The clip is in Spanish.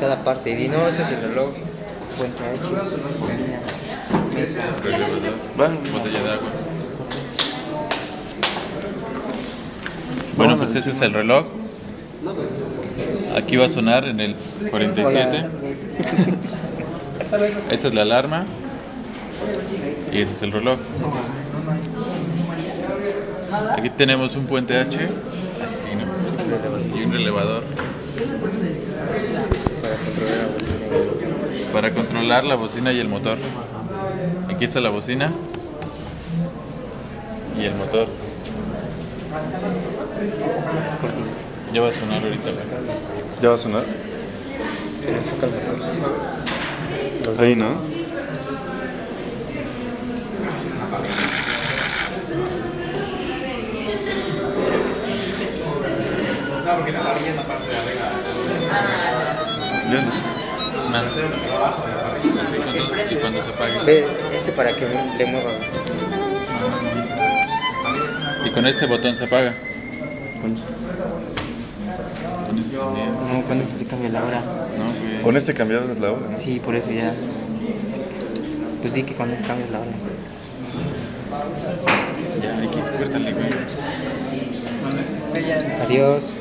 cada parte. Di, no, este es el reloj. Puente H, cocina, mesa. Bueno, Botella de agua. Bueno, pues ese es el reloj. Aquí va a sonar en el 47. Esta es la alarma. Y ese es el reloj. Aquí tenemos un puente H. Y un relevador. Para controlar la bocina y el motor. Aquí está la bocina. Y el motor. Ya va a sonar ahorita. ¿ya va a sonar? Ahí, ¿no? No. Más. Así cuando- y cuando se apague. Ve, este para que le mueva. Y con este botón se apaga. Con este también. No, cuando se cambia la hora. No, güey. Con este cambiabas la hora, ¿no? Sí, por eso ya. Pues di que cuando cambias la hora. Ya, X, cuéstale, güey. Adiós.